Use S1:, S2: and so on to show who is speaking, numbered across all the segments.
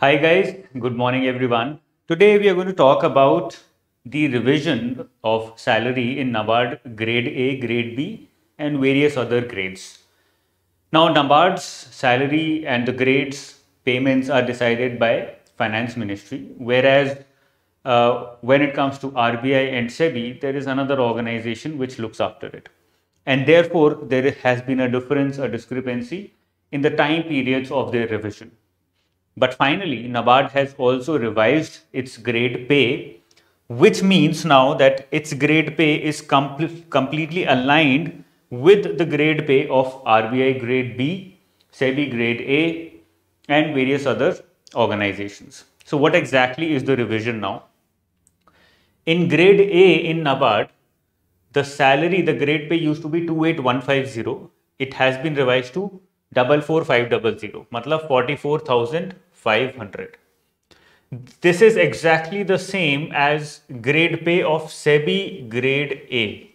S1: Hi guys, good morning everyone. Today we are going to talk about the revision of salary in NABARD grade A, grade B and various other grades. Now NABARD's salary and the grades payments are decided by finance ministry whereas uh, when it comes to RBI and SEBI there is another organization which looks after it and therefore there has been a difference, a discrepancy in the time periods of their revision. But finally, NABARD has also revised its grade pay, which means now that its grade pay is com completely aligned with the grade pay of RBI grade B, SEBI grade A, and various other organizations. So, what exactly is the revision now? In grade A in NABARD, the salary, the grade pay used to be 28150. It has been revised to 44500, matlab 44,500. This is exactly the same as grade pay of SEBI grade A.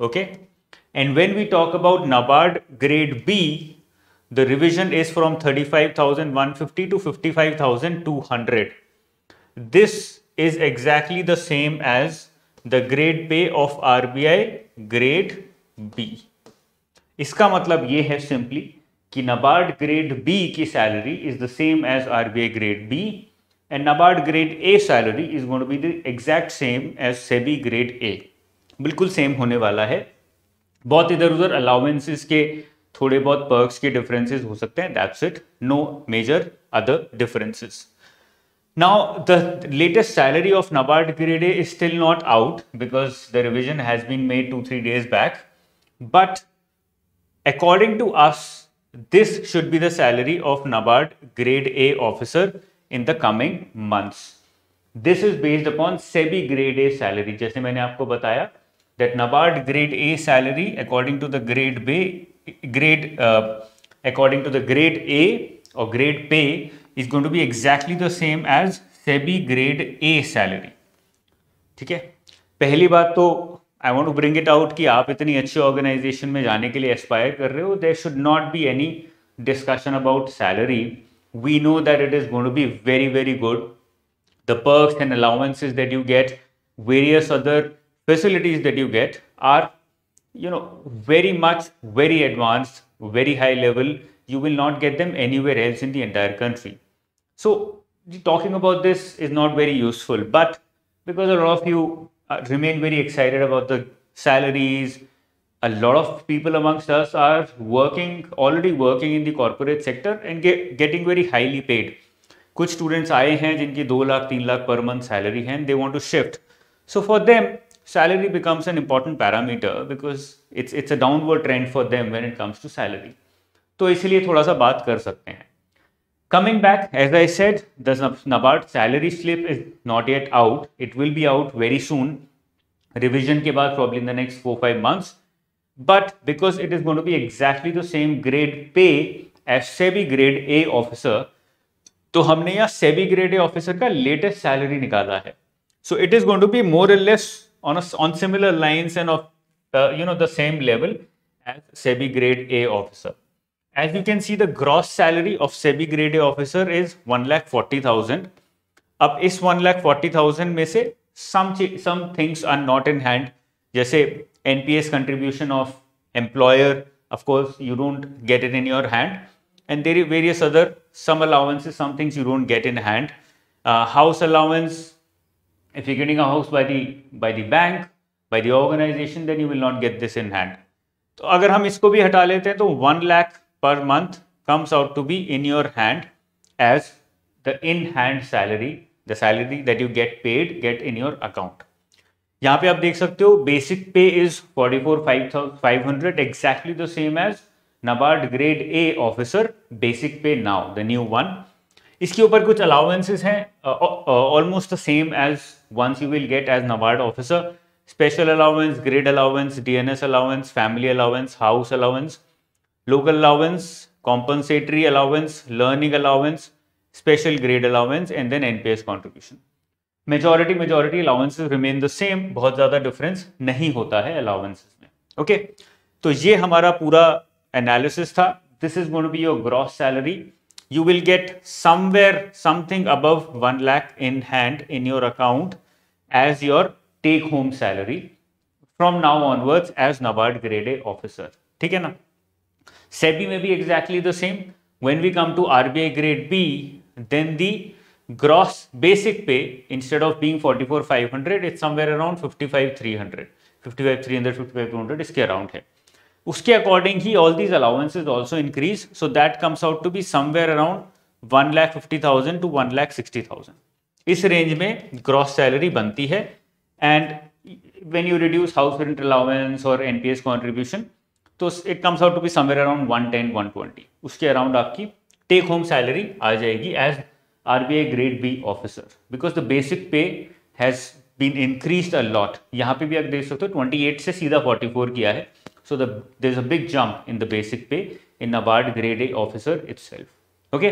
S1: Okay. And when we talk about NABARD grade B, the revision is from 35,150 to 55,200. This is exactly the same as the grade पे of RBI grade B. इसका मतलब ये है simply कि NABARD grade B की salary is the same as R RBI grade B and NABARD grade A salary is going to be the exact same as SEBI grade A बिल्कुल same होने वाला है। बहुत इधर उधर अलाउंसेस के थोड़े बहुत पर्क्स के डिफरेंसेस हो सकते हैं। That's it no major other differences Now, the latest salary of NABARD grade A is still not out because the revision has been made two, three days back. But according to us, this should be the salary of NABARD grade A officer in the coming months. This is based upon SEBI grade A salary. जैसे मैंने आपको बताया that NABARD grade A salary according to the grade B, grade uh, according to the grade A or grade pay is going to be exactly the same as SEBI grade A salary. ठीक है पहली बात तो I want to bring it out कि आप इतनी अच्छी organisation में जाने के लिए एस्पायर कर रहे हो there should not be any discussion about salary we know that it is going to be very very good the perks and allowances that you get various other facilities that you get are you know very much very advanced very high level you will not get them anywhere else in the entire country so talking about this is not very useful, but because a lot of you uh, remain very excited about the salaries, a lot of people amongst us are working, already working in the corporate sector and get, getting very highly paid. कुछ students आए हैं जिनकी दो लाख तीन lakh per month salary है they want to shift so for them salary becomes an important parameter because it's it's a downward trend for them when it comes to salary तो इसलिए थोड़ा सा बात कर सकते हैं Coming back, as I said, the NABARD salary slip is not yet out. It will be out very soon. Revision ke baad probably in the next four five months. But because it is going to be exactly the same grade pay as SEBI grade A officer, तो हमने यहाँ SEBI grade A officer का latest salary निकाला है so it is going to be more and less on on similar lines and of you know the same level as SEBI grade A officer As you can see, the gross salary of SEBI grade A officer is one lakh forty thousand. अब इस one lakh forty thousand में से some some things are not in hand. जैसे contribution of employer, of course, you don't get it in your hand, and there are various other some allowances, some things you don't get in hand. Uh, house allowance, if you're getting a house by the by the bank, by the organization, then you will not get this in hand. तो अगर हम इसको भी हटा लेते हैं तो one lakh per month comes out to be in your hand as the in hand salary, the salary that you get paid, get in your account. यहाँ पे आप देख सकते हो basic pay is forty four five hundred exactly the same as NABARD grade A officer basic pay now the new one इसके ऊपर कुछ allowances हैं almost the same as once you will get as NABARD officer special allowance grade allowance DNS allowance family allowance house allowance local allowance compensatory allowance learning allowance special grade allowance and then NPS contribution majority majority allowance remain the same बहुत ज़्यादा difference नहीं होता है allowances में. Okay तो ये हमारा पूरा एनालिसिस था. This is gonna be your gross salary you will get somewhere something above one lakh in hand in your account as your take home salary from now onwards as NABARD grade A officer ठीक है ना? SEBI may be exactly the same. When we come to RBI grade B, then the gross basic pay instead of being 44,500, it's somewhere around 55,300. 55,300, 55,200 इसके around है. उसके according he all these allowances also increase so that comes out to be somewhere around one lakh fifty thousand to one lakh sixty thousand इस range में gross salary बनती है and when you reduce house rent allowance और NPS contribution तो it comes out to be somewhere around one ten one twenty उसके around आपकी take home salary आ जाएगी as R B I grade B officer because the basic pay has been increase a lot यहाँ पे भी आप देख सकते हो ट्वेंटी एट से सीधा फोर्टी फोर किया है. So the, there's a big jump in the basic pay in NABARD grade A officer itself. Okay.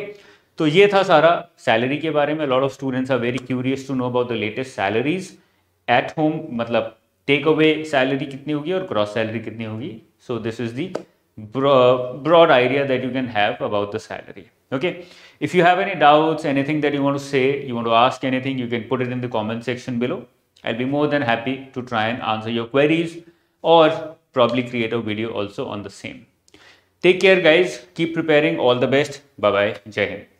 S1: तो ये था सारा सैलरी के बारे में. Lot of students are very curious to know about the latest salaries at home मतलब take away salary कितनी होगी और क्रॉस सैलरी कितनी होगी? So this is the bro broad idea that you can have about the salary. Okay. If you have any doubts, anything that you want to say, you want to ask anything, you can put it in the comment section below. I'll be more than happy to try and answer your queries or probably create a video also on the same. Take care guys. Keep preparing. All the best. Bye-bye. Jai Hind.